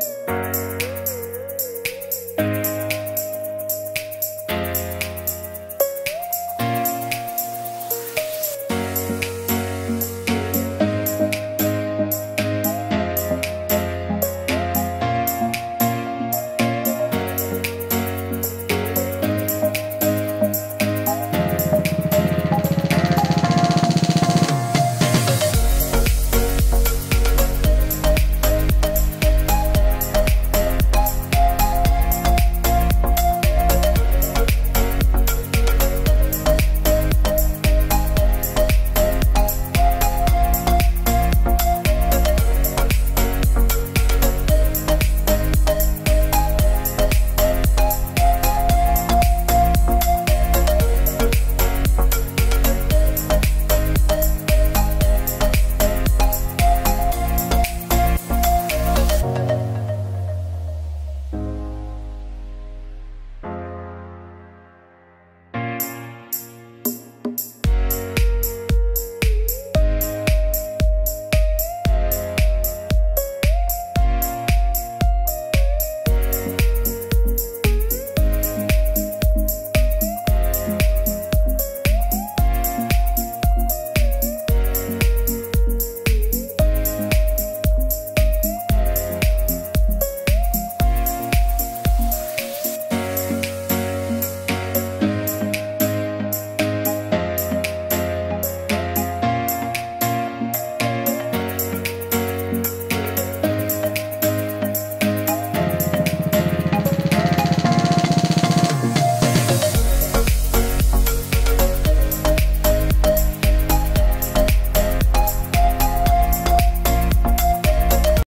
you